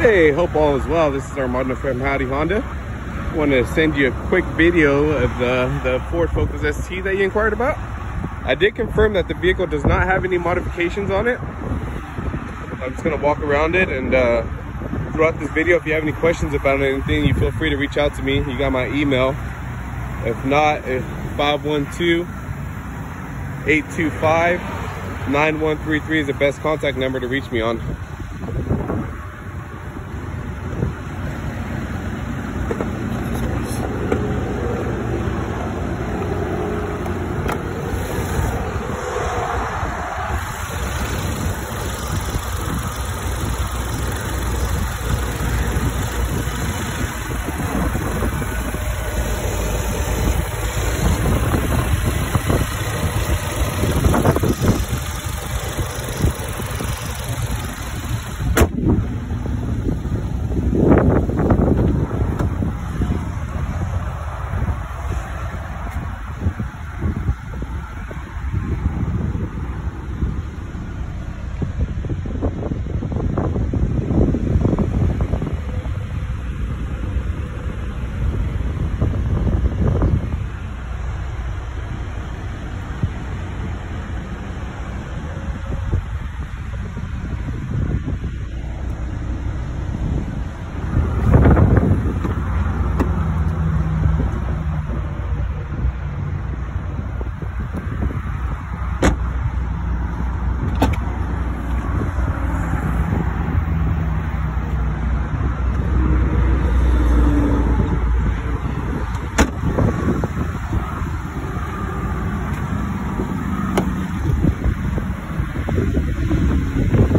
Hey, hope all is well. This is our Armando from Howdy Honda. Want to send you a quick video of the, the Ford Focus ST that you inquired about. I did confirm that the vehicle does not have any modifications on it. I'm just gonna walk around it and uh, throughout this video, if you have any questions about anything, you feel free to reach out to me. You got my email. If not, if 512-825-9133 is the best contact number to reach me on. あっ。